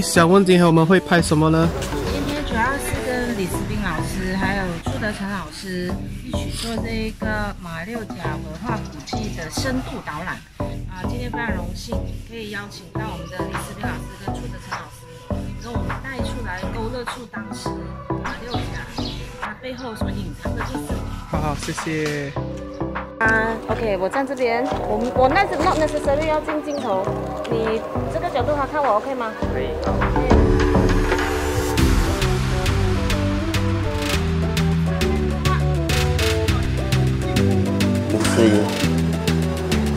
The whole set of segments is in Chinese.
想问今天我们会拍什么呢？今天主要是跟李思斌老师还有朱德成老师一起做这一个马六甲文化古迹的深度导览。啊，今天非常荣幸可以邀请到我们的李思斌老师跟朱德成老师，跟我们带出来勾勒出当时马六甲它背后所隐藏的意思。好好，谢谢。啊，OK，我站这边，我我那是 not necessary 要进镜头，你这个角度他看我 OK 吗？可以。石英，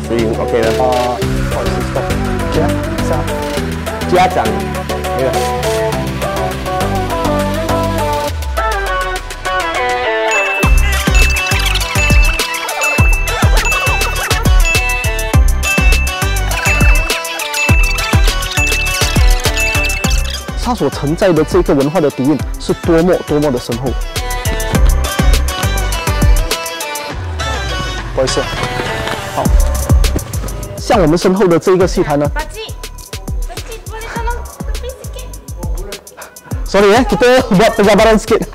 石英 OK 了。哦，好，家长，家长，那个。它所承载的这个文化的底蕴是多么多么的深厚。不好意思，好，像我们身后的这个戏台呢？Sorry ya, kita buat penjabaran sikit.